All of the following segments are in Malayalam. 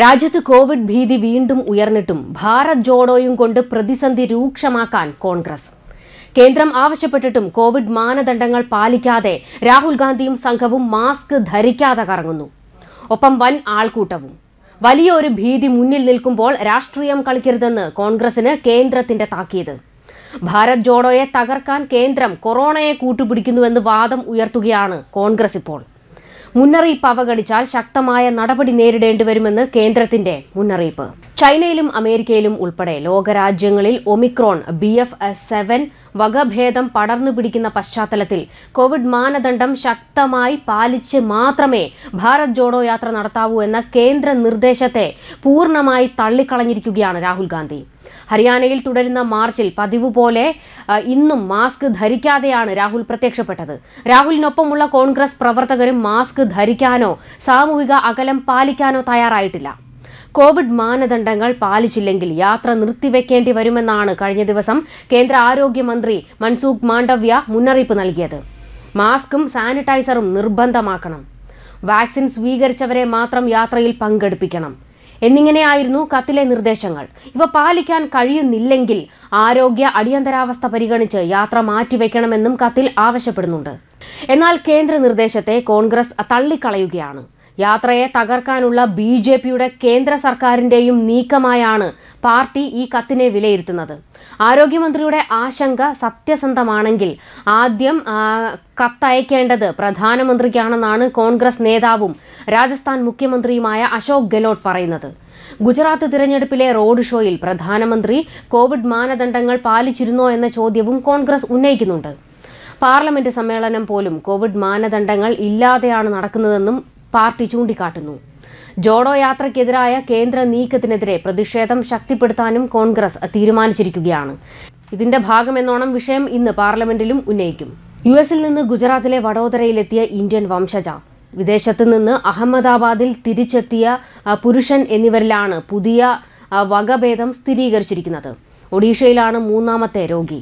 രാജ്യത്ത് കോവിഡ് ഭീതി വീണ്ടും ഉയർന്നിട്ടും ഭാരത് ജോഡോയും കൊണ്ട് പ്രതിസന്ധി രൂക്ഷമാക്കാൻ കോൺഗ്രസ്. കേന്ദ്രം ആവശ്യപ്പെട്ടിട്ടും കോവിഡ് മാനദണ്ഡങ്ങൾ പാലിക്കാതെ രാഹുൽ ഗാന്ധിയും സംഘവും മാസ്ക് ധരിക്കാതെ കറങ്ങുന്നു. ഒപ്പം വൻ ആൾക്കൂട്ടവും. വലിയൊരു ഭീതി മുന്നിൽ നിൽക്കുമ്പോൾ രാഷ്ട്രീയം കളിക്കരുതെന്ന് കോൺഗ്രസിന് കേന്ദ്രത്തിന്റെ താക്കീത്. ഭാരത് ജോഡോയെ തകർക്കാൻ കേന്ദ്രം കൊറോണയെ കൂട്ടുപിടിക്കുന്നുവെന്ന് വാദം ഉയർത്തുകയാണ് കോൺഗ്രസ് ഇപ്പോൾ. മുന്നറിയിപ്പ് അവഗണിച്ചാൽ ശക്തമായ നടപടി നേരിടേണ്ടി വരുമെന്ന് കേന്ദ്രത്തിന്റെ മുന്നറിയിപ്പ്. ചൈനയിലും അമേരിക്കയിലും ഉൾപ്പെടെ ലോകരാജ്യങ്ങളിൽ ഒമിക്രോൺ ബി എഫ് സെവൻ വകഭേദം പടർന്നു പിടിക്കുന്ന പശ്ചാത്തലത്തിൽ കോവിഡ് മാനദണ്ഡം ശക്തമായി പാലിച്ച് മാത്രമേ ഭാരത് ജോഡോ യാത്ര നടത്താവൂ എന്ന കേന്ദ്ര നിർദ്ദേശത്തെ പൂർണമായി തള്ളിക്കളഞ്ഞിരിക്കുകയാണ് രാഹുൽ ഗാന്ധി. ഹരിയാനയിൽ തുടരുന്ന മാർച്ചിൽ പതിവ് പോലെ ഇന്നും മാസ്ക് ധരിക്കാതെയാണ് രാഹുൽ പ്രത്യക്ഷപ്പെട്ടത്. രാഹുലിനൊപ്പമുള്ള കോൺഗ്രസ് പ്രവർത്തകരും മാസ്ക് ധരിക്കാനോ സാമൂഹിക അകലം പാലിക്കാനോ തയ്യാറായിട്ടില്ല. കോവിഡ് മാനദണ്ഡങ്ങൾ പാലിച്ചില്ലെങ്കിൽ യാത്ര നിർത്തിവെക്കേണ്ടി വരുമെന്നാണ് കഴിഞ്ഞ ദിവസം കേന്ദ്ര ആരോഗ്യമന്ത്രി മൻസൂഖ് മാണ്ഡവ്യ മുന്നറിയിപ്പ് നൽകിയത്. മാസ്കും സാനിറ്റൈസറും നിർബന്ധമാക്കണം. വാക്സിൻ സ്വീകരിച്ചവരെ മാത്രം യാത്രയിൽ പങ്കെടുപ്പിക്കണം. എന്നിങ്ങനെയായിരുന്നു കത്തിലെ നിർദ്ദേശങ്ങൾ. ഇവ പാലിക്കാൻ കഴിയുന്നില്ലെങ്കിൽ ആരോഗ്യ അടിയന്തരാവസ്ഥ പരിഗണിച്ച് യാത്ര മാറ്റിവെക്കണമെന്നും കത്തിൽ ആവശ്യപ്പെടുന്നുണ്ട്. എന്നാൽ കേന്ദ്ര നിർദ്ദേശത്തെ കോൺഗ്രസ് തള്ളിക്കളയുകയാണ്. യാത്രയെ തകർക്കാനുള്ള ബി ജെ പിയുടെ കേന്ദ്ര സർക്കാരിന്റെയും നീക്കമായാണ് പാർട്ടി ഈ കത്തിനെ വിലയിരുത്തുന്നത്. ആരോഗ്യമന്ത്രിയുടെ ആശങ്ക സത്യസന്ധമാണെങ്കിൽ ആദ്യം കത്തയക്കേണ്ടത് പ്രധാനമന്ത്രിക്കാണെന്നാണ് കോൺഗ്രസ് നേതാവും രാജസ്ഥാൻ മുഖ്യമന്ത്രിയുമായ അശോക് ഗെലോട്ട് പറയുന്നത്. ഗുജറാത്ത് തിരഞ്ഞെടുപ്പിലെ റോഡ് ഷോയിൽ പ്രധാനമന്ത്രി കോവിഡ് മാനദണ്ഡങ്ങൾ പാലിച്ചിരുന്നോ എന്ന ചോദ്യവും കോൺഗ്രസ് ഉന്നയിക്കുന്നുണ്ട്. പാർലമെന്റ് സമ്മേളനം പോലും കോവിഡ് മാനദണ്ഡങ്ങൾ ഇല്ലാതെയാണ് നടക്കുന്നതെന്നും പാർട്ടി ചൂണ്ടിക്കാട്ടുന്നു. ജോഡോ യാത്രയ്ക്കെതിരായ കേന്ദ്ര നീക്കത്തിനെതിരെ പ്രതിഷേധം ശക്തിപ്പെടുത്താനും കോൺഗ്രസ് തീരുമാനിച്ചിരിക്കുകയാണ്. ഇതിന്റെ ഭാഗമെന്നോണം വിഷയം ഇന്ന് പാർലമെന്റിലും ഉന്നയിക്കും. യു എസിൽ നിന്ന് ഗുജറാത്തിലെ വഡോദരയിലെത്തിയ ഇന്ത്യൻ വംശജ. വിദേശത്ത് നിന്ന് അഹമ്മദാബാദിൽ തിരിച്ചെത്തിയ പുരുഷൻ എന്നിവരിലാണ് പുതിയ വകഭേദം സ്ഥിരീകരിച്ചിരിക്കുന്നത്. ഒഡീഷയിലാണ് മൂന്നാമത്തെ രോഗി.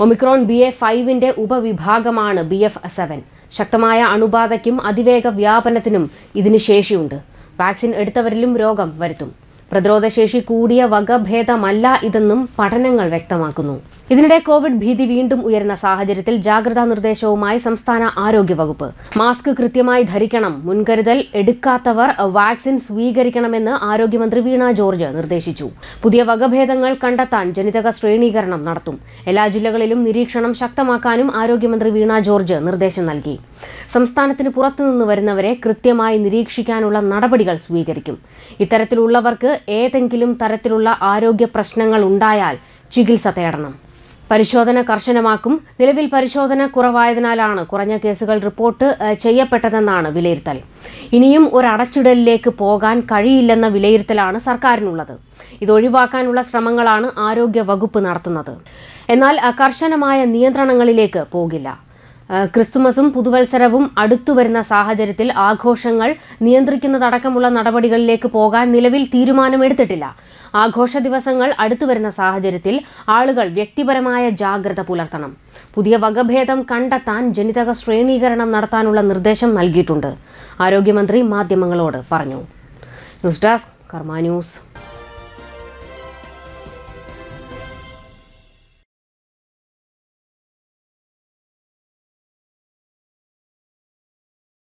ഒമിക്രോൺ ബി എ ഫൈവിന്റെ ഉപവിഭാഗമാണ് ബി എഫ് സെവൻ. ശക്തമായ അണുബാധയ്ക്കും അതിവേഗ വ്യാപനത്തിനും ഇതിന് ശേഷിയുണ്ട്. വാക്സിൻ എടുത്തവരിലും രോഗം വരുത്തും. പ്രതിരോധശേഷി കൂടിയ വകഭേദമല്ല ഇതെന്നും പഠനങ്ങൾ വ്യക്തമാക്കുന്നു. ഇതിനിടെ കോവിഡ് ഭീതി വീണ്ടും ഉയരുന്ന സാഹചര്യത്തിൽ ജാഗ്രതാ നിർദ്ദേശവുമായി സംസ്ഥാന ആരോഗ്യവകുപ്പ്. മാസ്ക് കൃത്യമായി ധരിക്കണം മുൻകരുതൽ എടുക്കാത്തവർ വാക്സിൻ സ്വീകരിക്കണമെന്ന് ആരോഗ്യമന്ത്രി വീണ ജോർജ് നിർദ്ദേശിച്ചു. പുതിയ വകഭേദങ്ങൾ കണ്ടെത്താൻ ജനിതക ശ്രേണീകരണം നടത്തും. എല്ലാ ജില്ലകളിലും നിരീക്ഷണം ശക്തമാക്കാനും ആരോഗ്യമന്ത്രി വീണ ജോർജ് നിർദ്ദേശം നൽകി. സംസ്ഥാനത്തിന് പുറത്തുനിന്ന് വരുന്നവരെ കൃത്യമായി നിരീക്ഷിക്കാനുള്ള നടപടികൾ സ്വീകരിക്കും. ഇത്തരത്തിലുള്ളവർക്ക് ഏതെങ്കിലും തരത്തിലുള്ള ആരോഗ്യ പ്രശ്നങ്ങൾ ഉണ്ടായാൽ ചികിത്സ തേടണം. പരിശോധന കർശനമാക്കും. നിലവിൽ പരിശോധന കുറവായതിനാലാണ് കുറഞ്ഞ കേസുകൾ റിപ്പോർട്ട് ചെയ്യപ്പെട്ടതെന്നാണ് വിലയിരുത്തൽ. ഇനിയും ഒരു അടച്ചിടലിലേക്ക് പോകാൻ കഴിയില്ലെന്ന വിലയിരുത്തലാണ് സർക്കാരിനുള്ളത്. ഇതൊഴിവാക്കാനുള്ള ശ്രമങ്ങളാണ് ആരോഗ്യ വകുപ്പ് നടത്തുന്നത്. എന്നാൽ കർശനമായ നിയന്ത്രണങ്ങളിലേക്ക് പോകില്ല. ക്രിസ്തുമസും പുതുവത്സരവും അടുത്തു വരുന്ന സാഹചര്യത്തിൽ ആഘോഷങ്ങൾ നിയന്ത്രിക്കുന്നതടക്കമുള്ള നടപടികളിലേക്ക് പോകാൻ നിലവിൽ തീരുമാനമെടുത്തിട്ടില്ല. ആഘോഷ ദിവസങ്ങൾ അടുത്തു വരുന്ന സാഹചര്യത്തിൽ ആളുകൾ വ്യക്തിപരമായ ജാഗ്രത പുലർത്തണം. പുതിയ വകഭേദം കണ്ടെത്താൻ ജനിതക ശ്രേണീകരണം നടത്താനുള്ള നിർദ്ദേശം നൽകിയിട്ടുണ്ട്. ആരോഗ്യമന്ത്രി മാധ്യമങ്ങളോട് പറഞ്ഞു. News desk Karma news.